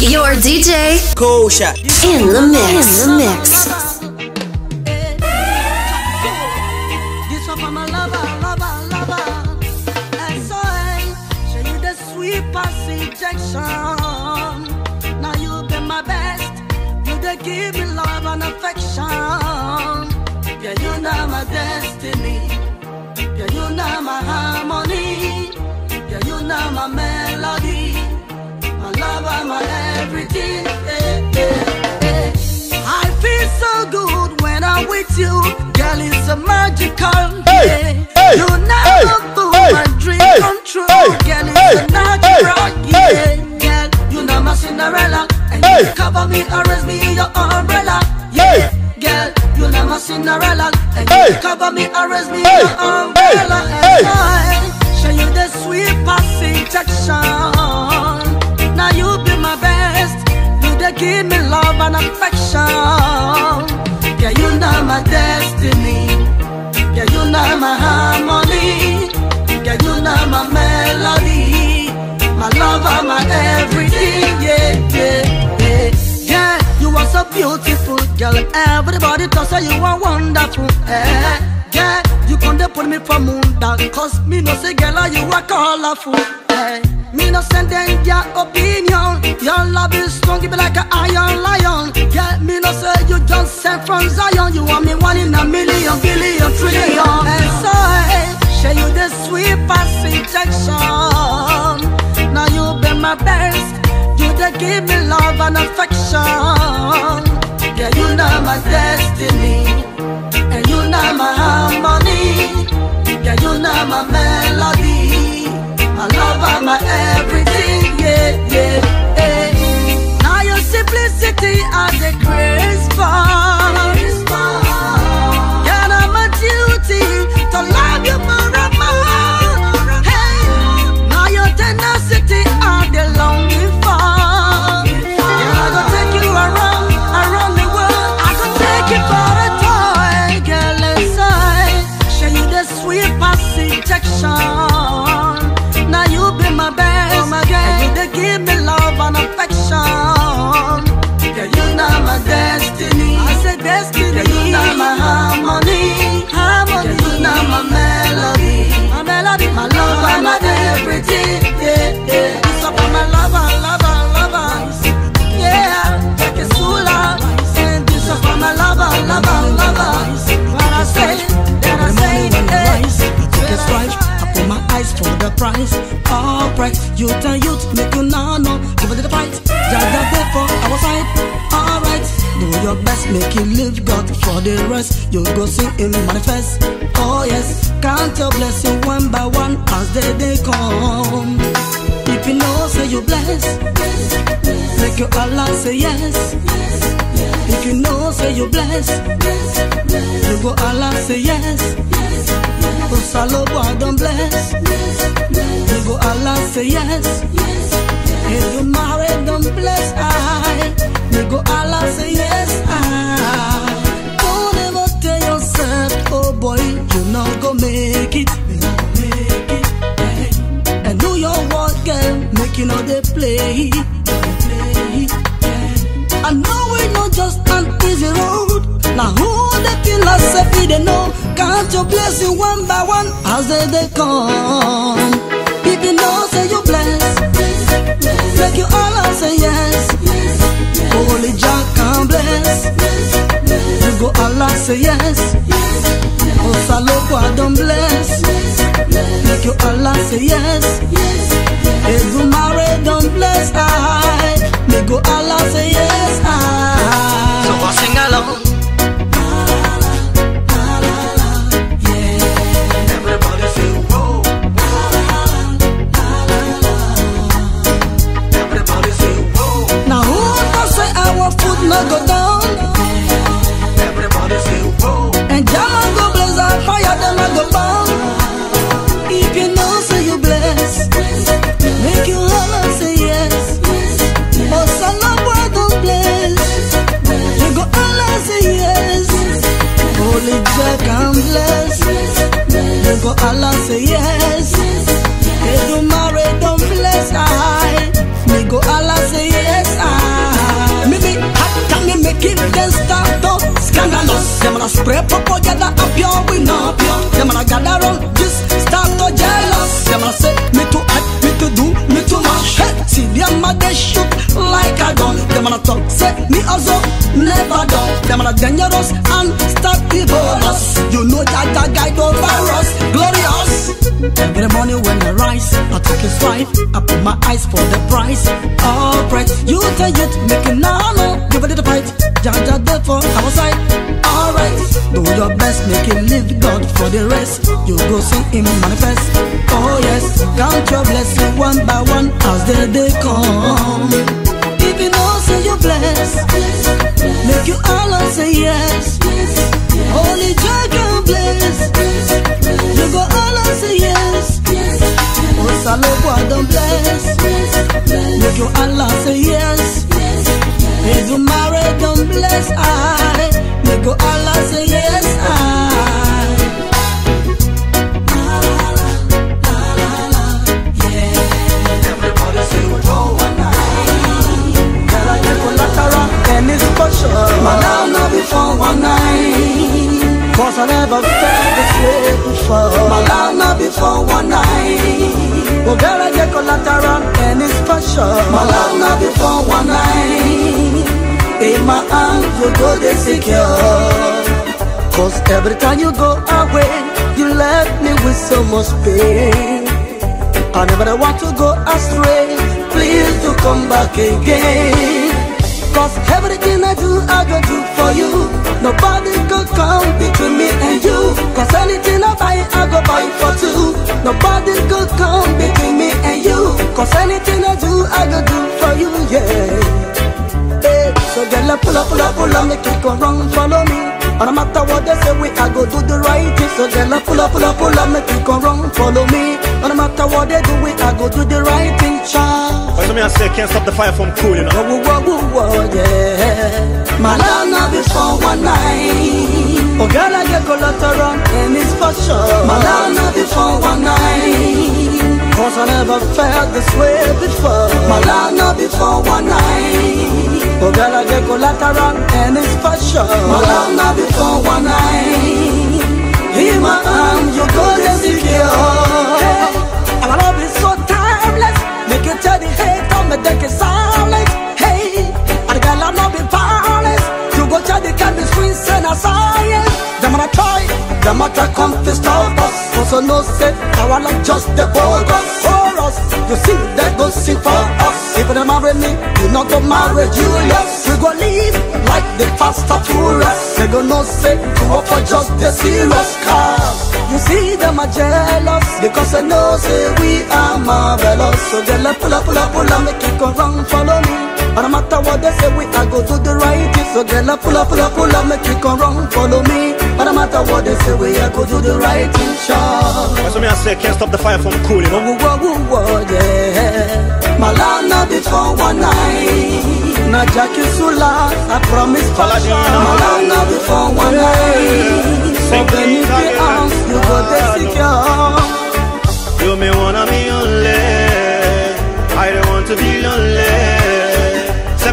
Your DJ Kocha. in the mix. In the mix. This one for my lover, lover, lover. And so I show you the sweet past injection. Now you be my best. You the give me love and affection. Yeah, you know my destiny. Yeah, you know my harmony. Yeah, you know my melody. My my everything. Yeah, yeah, yeah. I feel so good when I'm with you. Girl, it's a magical. Hey, yeah. hey, you never hey, do hey, my dream hey, come true. hey, Girl, it's hey, a natural. hey, yeah, girl, you know my Cinderella. And Hey. you cover me, arrest me in your umbrella. Yeah, girl, you know my Cinderella. And Hey. you cover me, arrest me Hey, in your umbrella. hey, And I show you the sweet past injection. Give me love and affection. Yeah, you know my destiny. Yeah, you know my harmony. Yeah, you know my melody. My love lover, my everything. Yeah, yeah, yeah. Yeah, you are so beautiful, girl. Everybody talks say you are wonderful. Eh, yeah, you come to put me for moon down. Cause me no say, girl, you are colorful. Eh, me no send them your opinion. Your love is strong, you be like an iron lion. Yeah, me no say you just sent from Zion. You want me one in a million, billion, trillion. And so I show you the sweet injection. Now you be my best. You they give me love and affection. Yeah, you know my destiny. And you know my harmony. Yeah, you know my melody. Love and my everything. Yeah, yeah, yeah. Now your simplicity and the price. Alright, youth and youth, make you your best, make you live God for the rest. You go sing in manifest. Oh yes, count your blessing one by one as they they come. If you know, say you bless. Make your Allah say yes. If you know, say you bless. You go Allah say yes. Cause Salobo don't bless. You go Allah say yes. If you married, don't bless I. You go Allah say yes I. Don't ever tell yourself, oh boy, you not go make it. Make it. And do your work, girl, you know they play. Play. I know we not just an easy road. Now who the we they know? Count your blessing one by one as they, they come. You know, say you bless. Make you all say yes. Holy Jah can bless. You go Allah say yes. Salokwa don't bless. Make you Allah say yes. You marry don't bless I. Me go Allah say yes I. So I sing along. Tell it, make it now, no, give a little fight. Jaja there for our side. Alright, do your best, make it live God for the rest. You go see him manifest. Oh yes, count your blessing one by one as the day come. If you know, say you blessed, make you all say yes. I never felt this way before. My love not before one night. Oh girl, I get collateral and it's sure. My love not before one night. My arms, you go they secure. Cause every time you go away, you left me with so much pain. I never want to go astray. Please do come back again. Cause everything I do, I go do for you. Nobody could come between me and you. Cause anything I buy, I go buy for two. Nobody could come between me and you. Cause anything I do, I go do for you, yeah. So girl, pull up, pull up, pull up, make it go wrong, follow me. And no matter what they say, we I go do the right thing. So girl, pull up, pull up, pull up, make it go wrong, follow me. And no matter what they do, we I go do the right thing, child. But me I say can't stop the fire from cooling, you know. Whoa, whoa, whoa, whoa, yeah. My love not before one night. Oh, girl, I get collateral, and it's for sure. My love not before one night. Cause I never felt this way before. My love not before one night. Oh, girl, I get collateral, and it's for sure. My love not before one night. In my arms, you go secure. Hey, and my love is so timeless. Make you tell the hate on me, take it silent. Hey, and girl I'm not be violent. You go tell the chemistry, send a science. Them them wanna try come to stop us. Also no say, our love just the bogus for us. You see, they go see for us. If they marry me, you not go marry Julius. We go live like the and furious. They go no say, up for just the serious cause. You see them are jealous because they know say we are marvelous. So they let pull up, pull up, pull up, make it go wrong, follow me. And no matter what they say, we I go do the right. So they let pull up, pull up, pull up, make it go wrong, follow me. And no matter what they say, we I go do the right thing, sure. But me I say can't stop the fire from cooling, you. Oh, whoa, oh, oh, whoa, whoa, whoa, yeah. My love not before one night. Now Jacky Sula, I promise for Paladin, My love not before one night. So Sing when you it get again. out, you go there secure. You me wanna be only. I don't want to be lonely.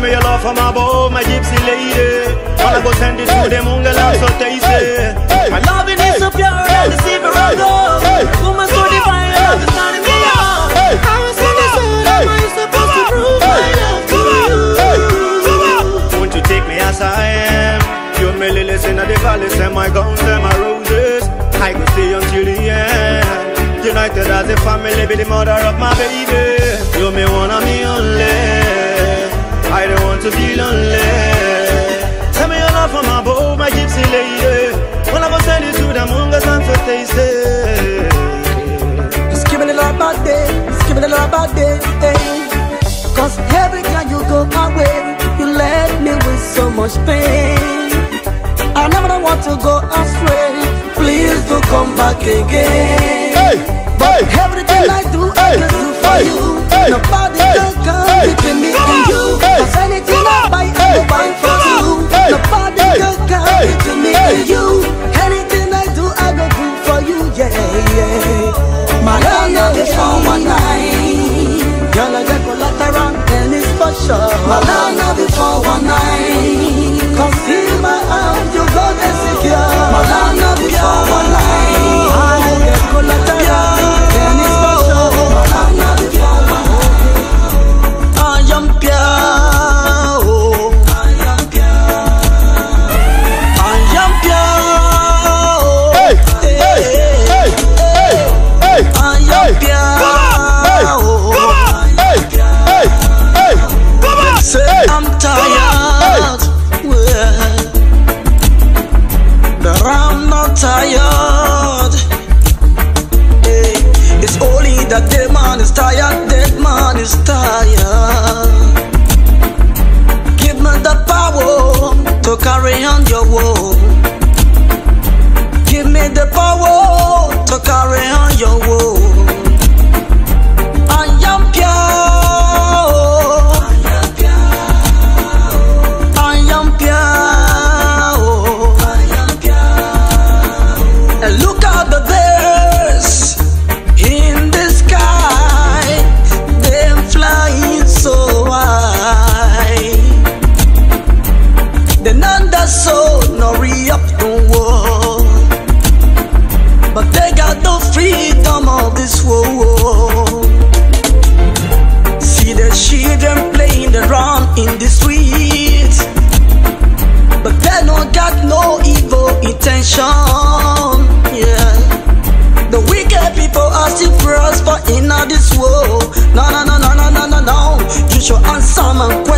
Send me your love from above, my gypsy lady. Wanna go send it to them ungle and so tasty. My loving is so pure and the silver of gold. Woman so divine, love is not in me. I was in the soul, am I supposed to prove my love to you? Won't you take me as I am? You me lilies in the valley, send my gowns and my roses. I will stay until the end. United as a family, be the mother of my baby. You me wanna me only. I don't want to be lonely. Tell me your love from above, my gypsy lady. When I go send it to the mungas and for tasty. Just give me a little bad day, just give me a little bad day. Hey. Cause every time you go away, you left me with so much pain. I never want to go astray. Please do come back again. Hey, But hey, everything hey, I do, I hey, can do for hey, you. hey, Nobody hey, can come hey, between me come and you hey, mobile for you. Nobody can compare to me and you. Anything I do, I go do for you. Yeah, one night. And it's for sure. One. Come see my arms, you go there secure. My before one night. I get collateral.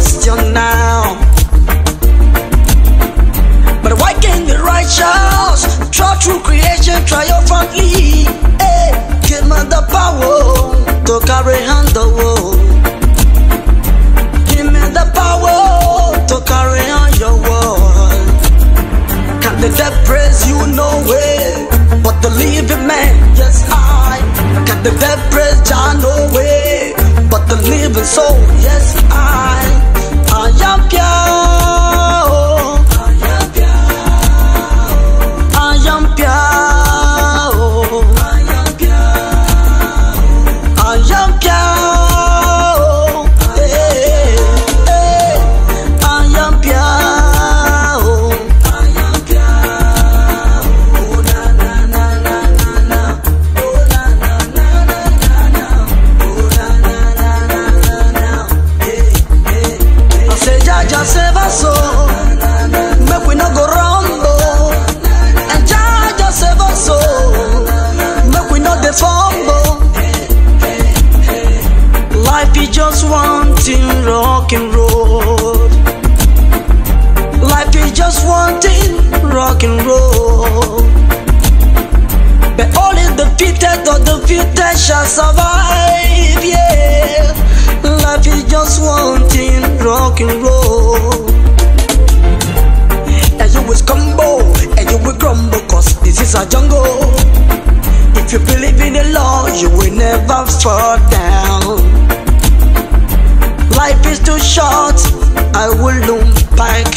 Question now. But why can't the righteous try through creation triumphantly? Hey, give me the power to carry on the world. Give me the power to carry on your world. Can the dead praise you no way? But the living man, yes I. Can the dead praise Jah no way? But the living soul, yes. I fall down. Life is too short, I will look back.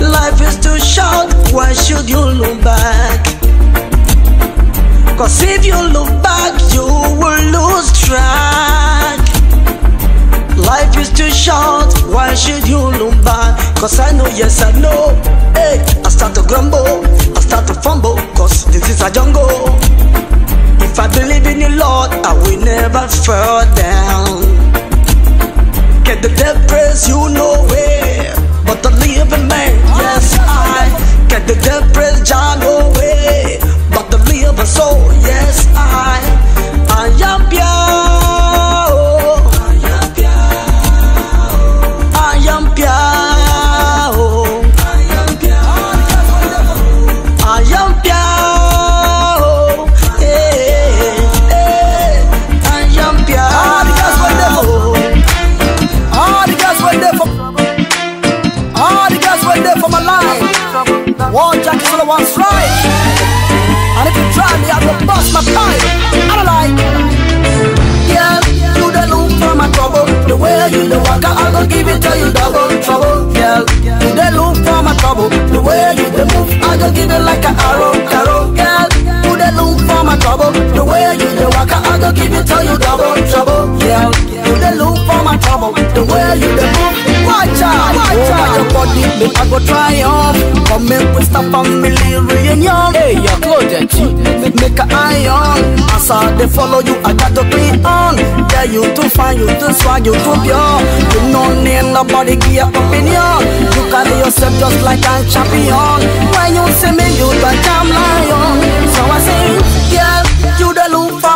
Life is too short, why should you look back? Cause if you look back, you will lose track. Life is too short, why should you look back? Cause I know, yes, I know. Hey, I start to grumble, I start to fumble, cause this is a jungle. If I believe in the Lord, I will never fall down. Get the dead praise you no way, but the living man, yes I. Get the Jah no way, but the living soul, yes I. I am pure. Go like an arrow, arrow. Girl, you the look for my trouble. The way you the walk, I go give it to you double trouble. Girl, you the look for my trouble. The way you the move, me I go try off Come make we stop family reunion Hey, your clothes dirty Make, make a iron As I saw they follow you, I got to be on. Yeah, you too fine, you too swag, you too pure. You no need nobody give your opinion. You carry yourself just like a champion. When you see me, you the damn lion. So I sing,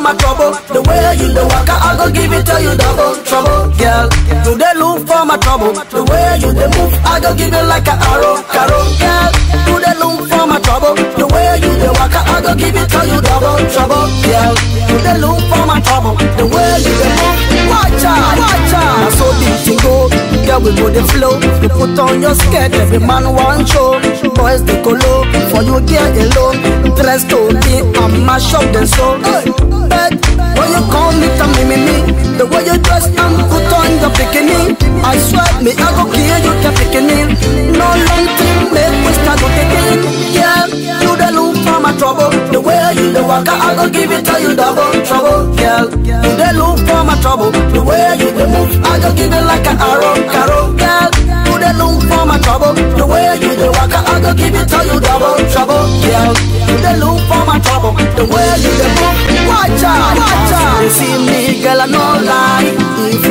my trouble. The way you the walk, I go give it to you double trouble. Girl, you the look for my trouble. The way you the move, I go give it like an arrow, arrow. Girl, you the look for my trouble. The way you the walk, I go give it to you double trouble. Girl, you the look for my trouble. The way you the move, watch out, watch out. So the thing go, girl we go the flow. You put on your skirt, every man want show. Boys they go low, for you get alone. Dress to me, I'm mash up the soul. But when you call me, come me, me, me. The way you dress and put on your bikini. I swear me, I go kill you, your bikini. No long thing, make we start with the game. Yeah, you the look for my trouble. The way you the walk, I go give it to you double trouble. Girl, you the look for my trouble. The way you the move, I go give it like an arrow, arrow. Girl, you the look for my trouble. Give it to you double trouble. Girl, you the look for my trouble. The way you the move, watch out, watch out. You see me, girl, I no lie.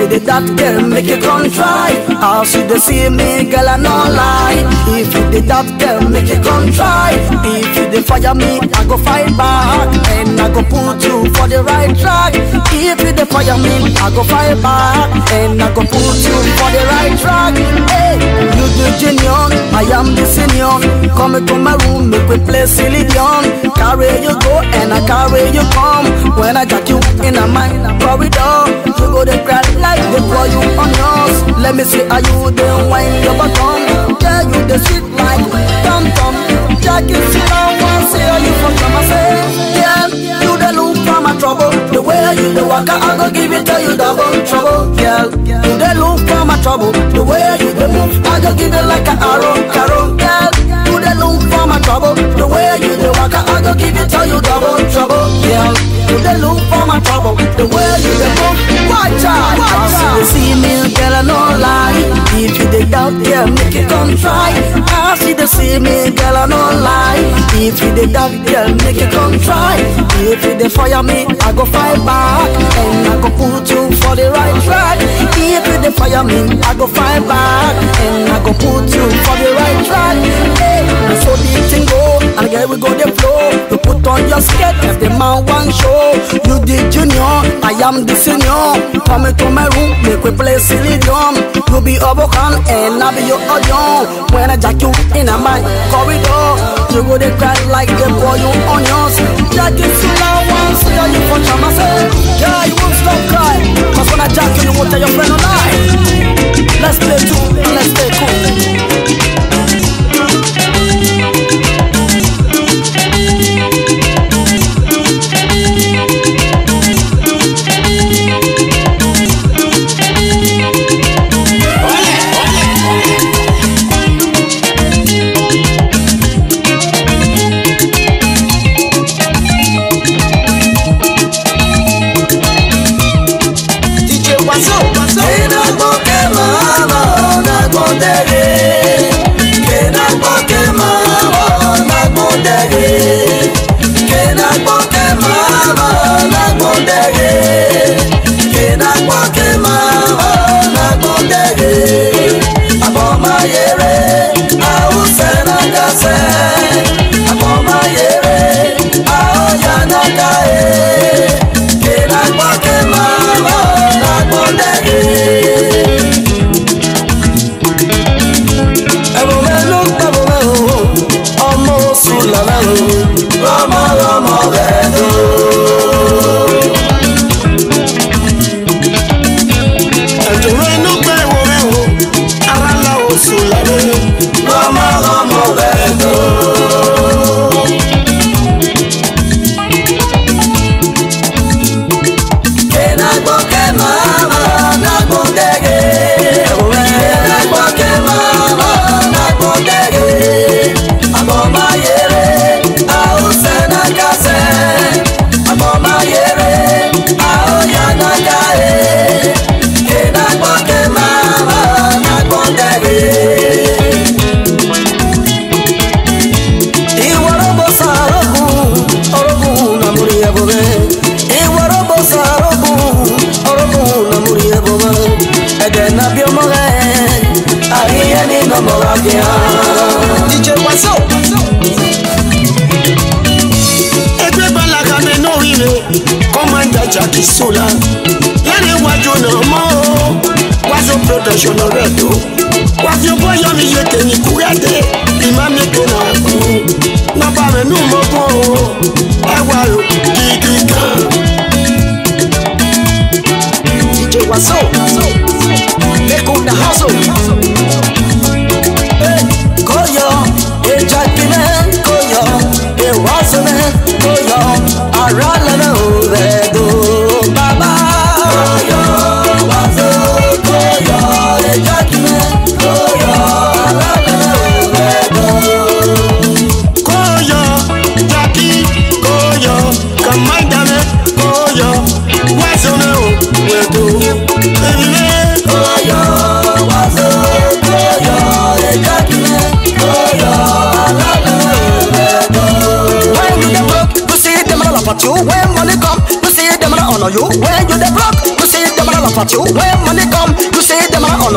You did that, girl, make you come try. How she the see me, girl, I no lie. If you did that, girl, make you come try. If you dey fire me, I go fight back, and I go put you for the right track. If you dey fire me, I go fight back, and I go put you for the right track. Hey, you the junior, I am the senior. Come into my room, make we play silly Dion. Carry you go, and I carry you come. When I jack you in a my corridor, you go the cry like pour you on yours. Let me see how you then wine your bottom. Yeah, you the sweet like tom tom. Jack it sit down one see how you for come say. Yeah, you the look for my trouble. The way you the walk, I go give it to you double trouble. Yeah, you the look for my trouble. The way you the move, I go give it like an arrow, arrow. Yeah, you the look for my trouble. The way you the walk, I go give it to you double trouble. Yeah, you the look for my trouble. The way you the move, watch out, watch out. You see me, girl, I no lie. If you the doubt, yeah, make it come try. I see the see me, girl, I no lie. If you the doubt, yeah, make it come try. If you the fire me, I go fight back, and I go put you for the right track. If you the fire me, I go fight back, and I go put you for the right track. Hey, how the thing go, and again we go the You put on your skirt, if the man want show. You the junior, I am the senior. Come into my room, make we play silly drum. You be Obokan and I be your audion. When I jack you in a my corridor, you go the cry like the boy you onions. Jack so now once, how you for chama say. Yeah, you won't stop cry. Cause when I jack you, you won't tell your friend lie. Let's play two, let's stay cool.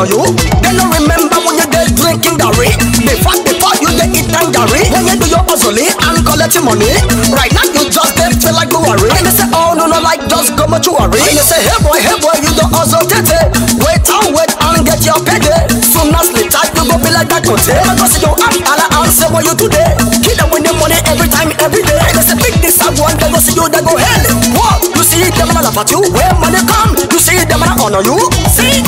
Honor you. They no remember when you dey drinking garri. Before before you dey eat tangerine. When you do your hustling and collect your money. Right now you just dey feel like worry. And they say oh no no like just go worry. And they say hey boy hey boy you don't hustle tete. Wait and wait and get your payday. Soon as later you go be like that today. I go see your aunt and I answer what you today. Kill them with the money every time every day. And they say pick this up one they go see you they go hell. What you see them a laugh at you. Where money come you see them a honor you. See.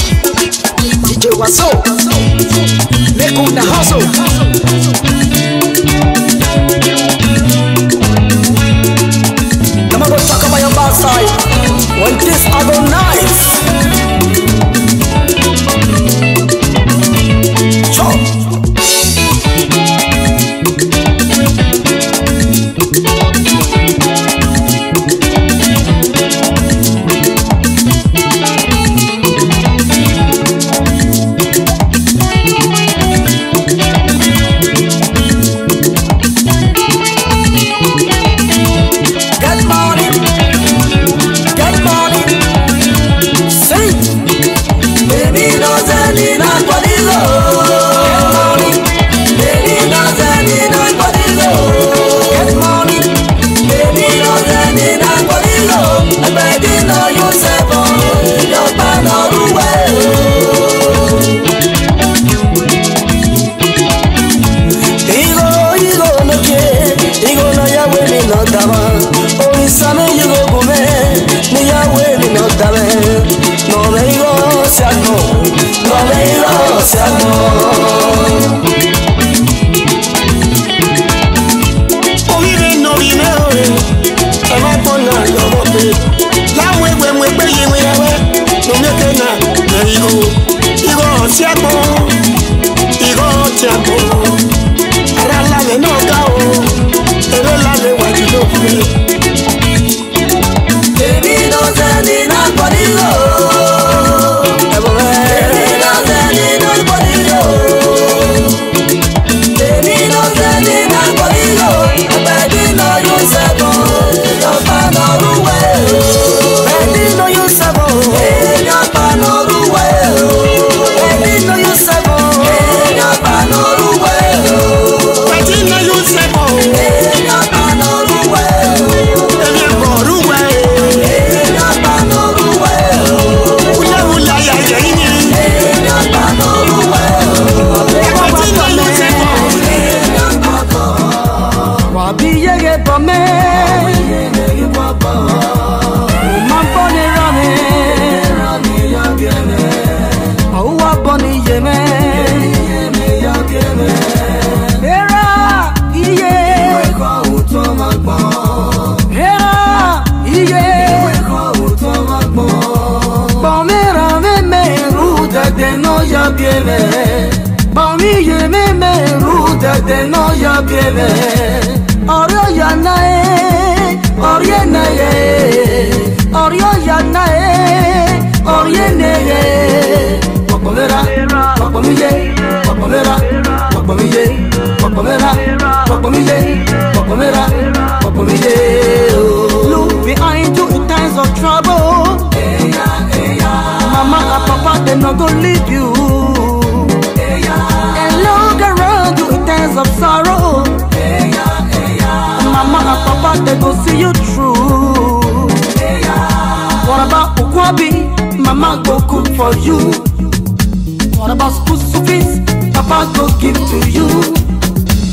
Ọ̀tí Look behind you in times of trouble. Mama and papa they no go leave you. And look around you in times of sorrow. Mama and papa they see you through Ukwabi? Mama go cook for you. What about school fees? Papa go give to you.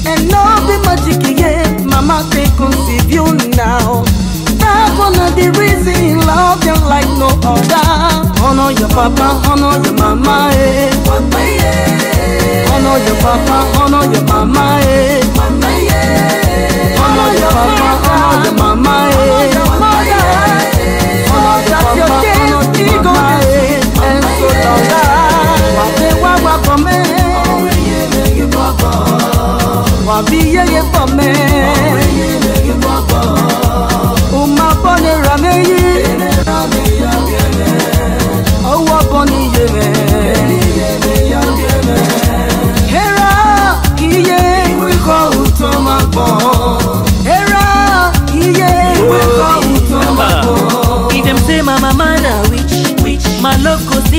And no be magic yeah Mama take conceive you now. That one of the reason love you like no other. Honor your papa, honor your mama eh. Honor your papa, honor your mama eh. Honor your papa, honor your mama eh. Honor your papa, honor your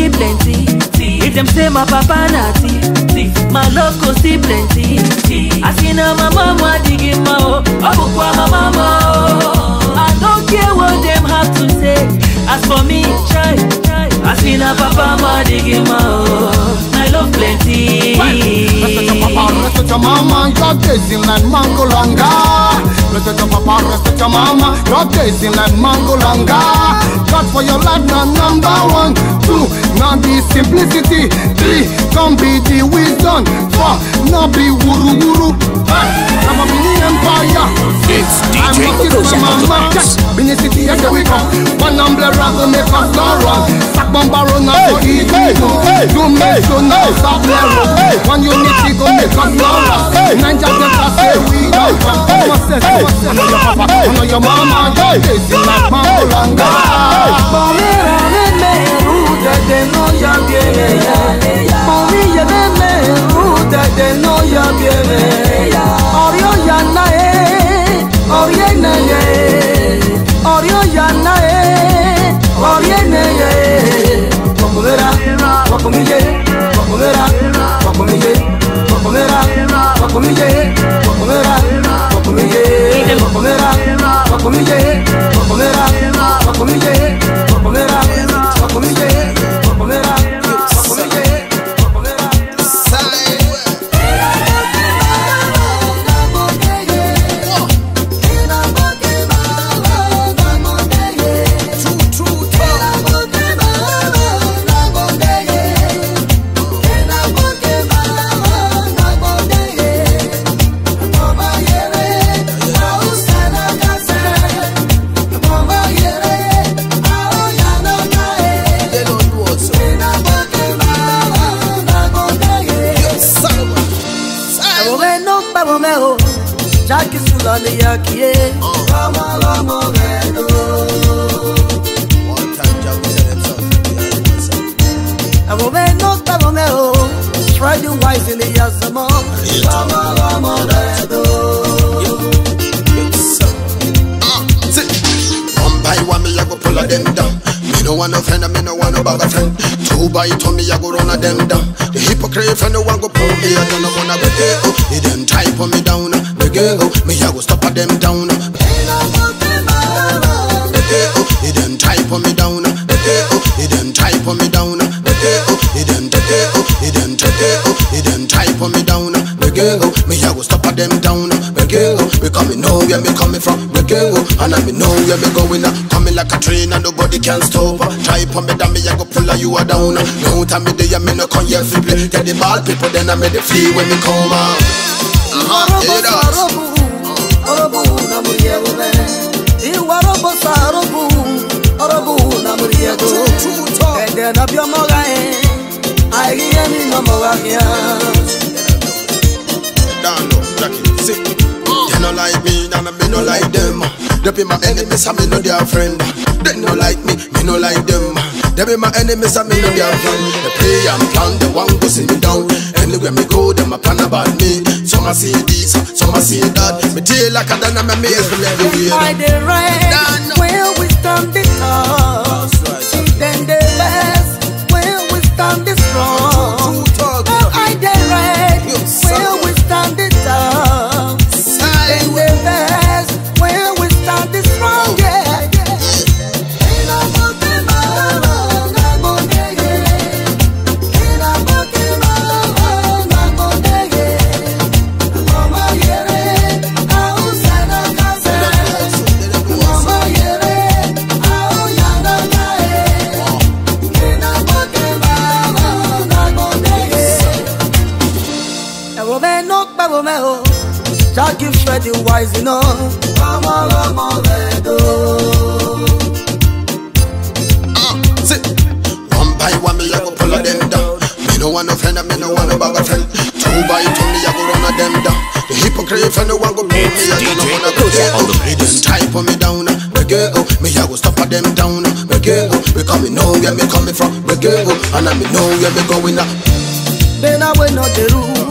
Utoma bon If them say my na plenty. Papa naughty. My love go see plenty. I see now my mama digging my oh, oh, my mama. I don't care what them have to say. As for me, try. I see now papa ma digging my oh, my love plenty. Respect your papa, respect your mama, your days in like mango longer. Respect your papa, respect your mama, your days in like mango longer. God for your life, now number one. Two, now the simplicity. Three, come be the wisdom. Four, now be wuru wuru. Five, now be the empire. Six, I'm DJ looking Okocha for my on the market. mix. Been a city, yes, here we come. One umbrella will make us go wrong. Sack bombaro, now for easy. Do me so now stop level. One unity go make us go wrong. Ninja Delta say we don't come. Come on, say, come on, say. I know your papa, I know your mama. no ya viene Orilla de no ya viene Orio ya nae, orio nae Orio ya nae, orio nae know where me coming from. Me go, and I me know where me going. uh, Coming like a train and nobody can stop. uh. Try pull me down, me I go pull you a down. uh. No time me there, me no come here fi play. Get the ball people, then I make the flee when me come out. Uh-huh, hear that? down low, Jackie, see. They no like me, and me no like them. They be my enemies, and me no their friend. They no like me, me no like them. They be my enemies, and me no their friend. They play and plan, they want to see me down. Anywhere me go, them a plan about me. Some a see this, some a see that. Me tail like a and me maze from everywhere. By the right, where we stand the tall. Jackie Freddy wise enough. Rama Rama Redo. See, one by one, me I go pull a them down. Me no want no friend, and me no want no bag of friend. Two by two, me I go run a them down. The hypocrite friend, no one go pull me. I don't know wanna go there. Oh, me them try pull me down. Me go, me I go stop at them down. Me go, because me know where me coming from. Me go, and I me know where me going. uh. Then I will not the rule.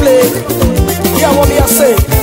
play. Yeah, what me I say?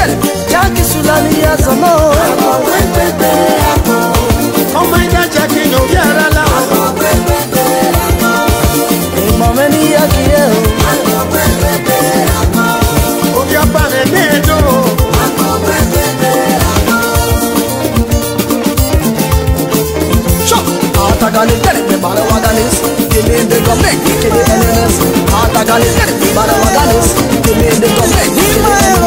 Jacky Sulani as a mo. ọmọ ẹja jẹ́ kí n ò bí ara la. Ìmọ̀ mi ní yàgì yẹ̀ o. Obi ọba rẹ̀ ní ẹjọ́. Sure. Atagali get it, bara wagalis. Give me the government, give me enemies. Atagali get it, bara wagalis. Give me the government, give me enemies.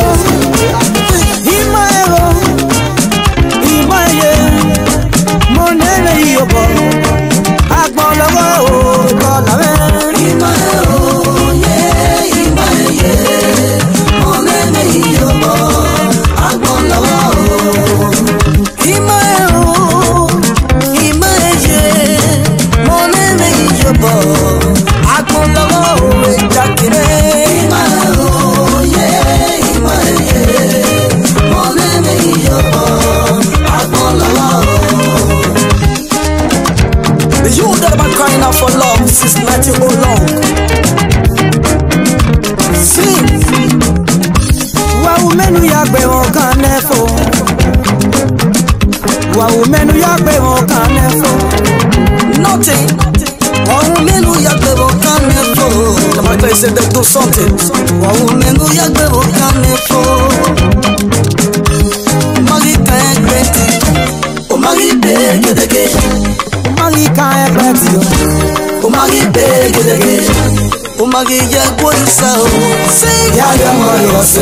Say they do something. Wahun menu yagbe wo kan ne fo. Magi kan ẹgbẹ́ ti. O magi gbé gédégé. Magi kan ẹgbẹ́ tí o. Once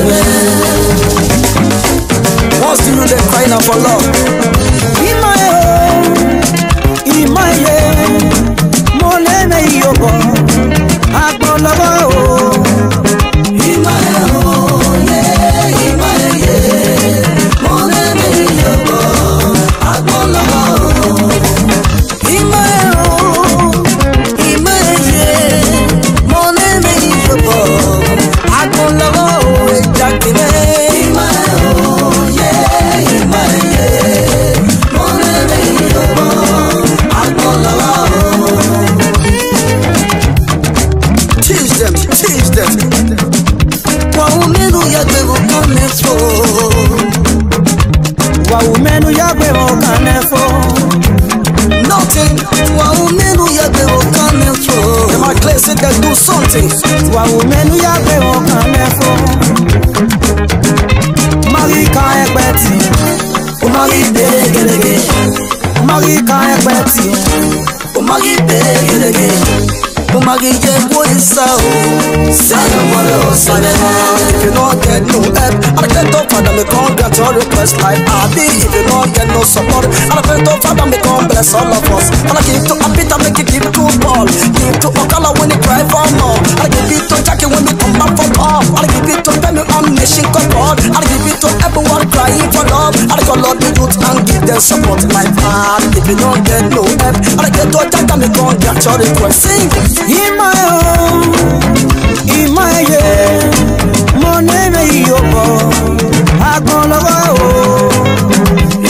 grant your request like Abi. If you no get no support, Adekunle tó padà mi kan bless all of us. Ala give to Apita make it give to Paul. Give to Okala when he cry for more. Ala give it to Jacky when he come back from off. Ala give it to Femi on nation concord. Ala give it to everyone crying for love. Ala call out the youth and give them support like that. If you no get no help, Adekunle tó Jacky mi kan grant your request. Sing.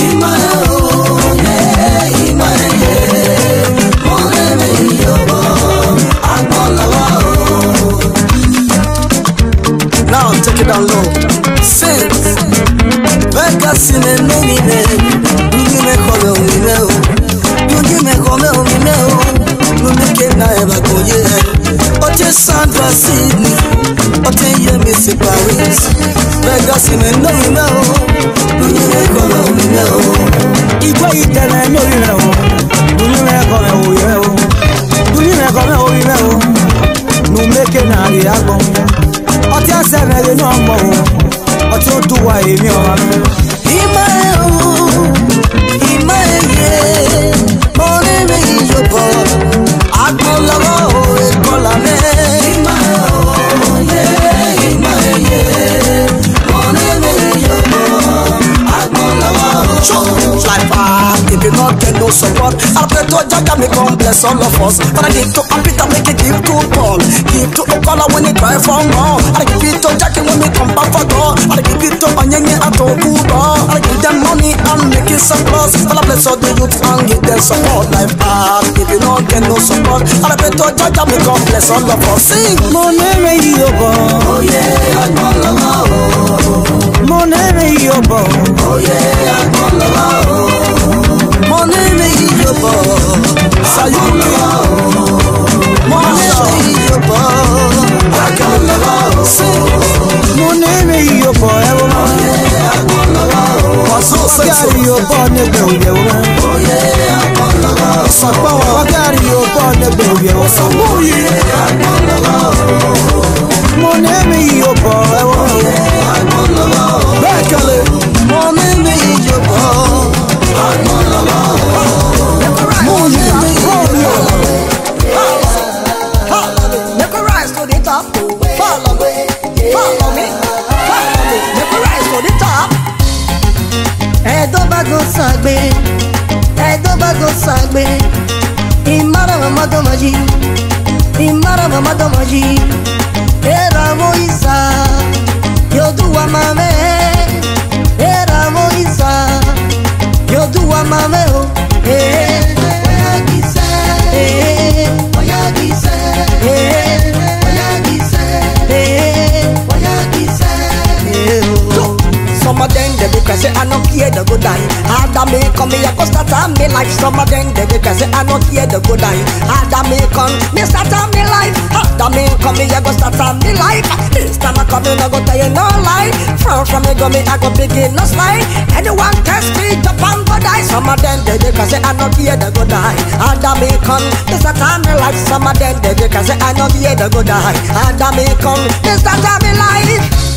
Imaye o, Imaye, mo nene iyoko, agbọn lọ́wọ́ o. Now take it down low. Sing. Venga sin el nomine. Yungi me kome o mi me o. Yungi me kome o mi me o. Numi ke na Ote san pa Sydney Ote ye mi si Paris Bega si me no ime o Dunyi me kola o ime o Igwe itele no ime o Dunyi me kola o ime o Dunyi me kola o ime o. Nu meke na ari agbon Ote ase me le no mo o Ote o duwa emi o ame Ima e o Ima e ye Mone me ijopo Agbon lọ́wọ́ o Ekola bless all of us. But I give to Apita make it give to Paul. Give to Okala when he cry for more. I give it to Jackie when me come back for God. I give it to Onyenge and to Kuba. I give them money and make it surplus. But I bless all the youth and give them support. Life hard if you not get no support. I pray to Jaja me come bless all of us. Sing. mo neme iyo bọ. Oye agbọ́nlọ́lá o. mo neme iyo bọ. Oye agbọ́nlọ́lá o. Money make you ball. Sayonara. Money make you ball. Money make you ball. Ọ̀gáàrí yóò bọ́ níbẹ̀ òye wọn. Sọ̀pọ̀ ọ̀gáàrí yóò bọ́ níbẹ̀ òye wọn. Àwọn ìsà, yóò dùn wá máa mẹ́, ẹ̀rọ àwọn ìsà, yóò dùn wá máa mẹ́ o. Bóyá kìí sẹ́, bóyá kìí crazy, I not care the good die. Ada me come me, I go start on me life. Some of them they crazy, I not care the good die. Ada me come, me start on me life. Ada me come me, I go start on me life. This time I come in, I go tell you no lie. From from me go me, I go begin no slide. Anyone test me, jump and go die. Some of them they crazy, I not care the good die. Ada me come, me start on me life. Some of them they crazy, I not care the good die. Ada me come, me start on me life.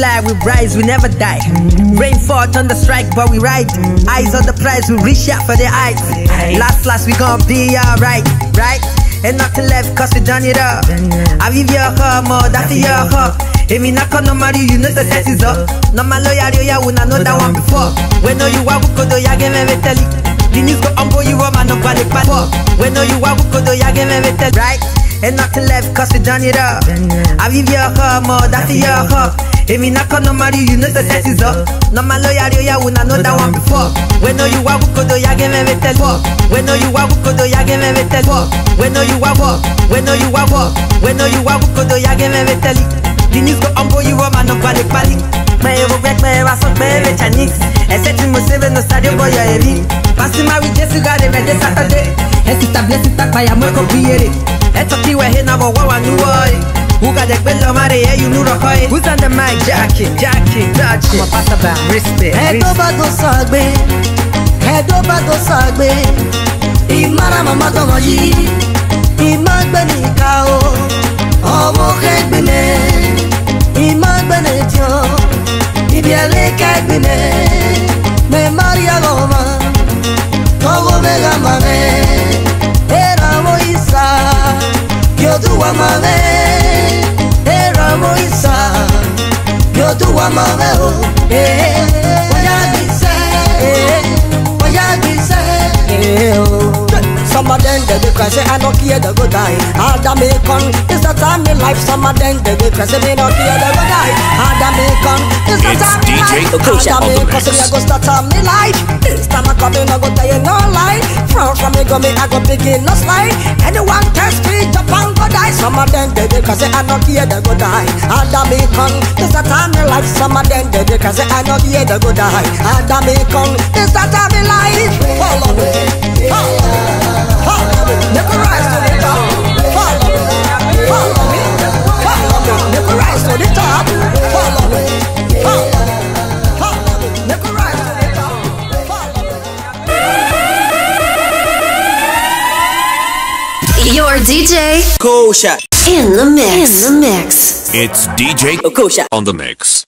fly, we rise, we never die. Rain fall, thunder strike, but we ride. Eyes on the prize, we reach out for the eyes. Last, last, we gon' be alright, right? And nothing left, cause we done it up. I give your heart more, that's your heart. If me not no marry, you know the set is up. No my lawyer, you would not know that one before. When know you could do ya game me tell it. The news go on, boy, you man, no panic, panic. When know you could do ya game me tell right? And nothing left, cause we done it up. I give your heart more, that's your heart. If me not no marry, you know the set is up. No my lawyer, you would not know that one before. When know you are, we could do ya game me tell it. When know you are, we could do ya game me tell it. When know you are, what? When know you are, what? When know you are, we could do ya game me tell it. The news go on, boy, you are man, no panic, panic. Mais au break, mais va son mais les Chinese. Et c'est une mousse, no stadio, boy, ya heavy. Passing my with Jesse, got it, ready Saturday. Et si ta blessé, ta paille, moi, copier. Et toi qui ouais, na etoti wehe nabo wawanuwoy e. ukadekbelo mareye yunurohoy who's on the mic? Jackie jackie touch my pass about respect ẹ̀dọ́ bá tó sàgbé ẹ̀dọ́ bá tó sàgbé ìmára màmá tọmọ yìí ìmágbẹ́ nìka o. Ọmọ kẹgbìnẹ ìmágbẹ́ nìjọ ibi ẹlẹ́kẹ̀gbìnẹ mẹ́márí àlọ́ ọmọ tọ́wọ́ mẹ́gàmà mẹ́. Tuwa mame era moisa yoduwa mame o eh, oya gise eh, oya gise eh, o. Oh. Some of them they cry say I no care they go die. Hard a me con is the time in life. Some of them they cry say me no care they go die. Hard a me con is the It's time in life. Okosha Hard a on me the con me mix. go start a me life. This time I come in I go tell you no lie. From from me go me I go begin no slide. Anyone jump and go die. Some of them they cry say I no care they go die. Hard a me con is the time in life. Some of them they cry say I no care they go die. Hard a me con is the time in life. Follow me. Follow me. Follow me. Rise to the top. Follow me. Follow me. Follow me. Make a rise to the top. Follow me. Follow me. Follow me. Make rise to the top. Follow me. Your DJ Kocha. in the mix. In the mix. It's DJ Okosha. Oh, on the mix.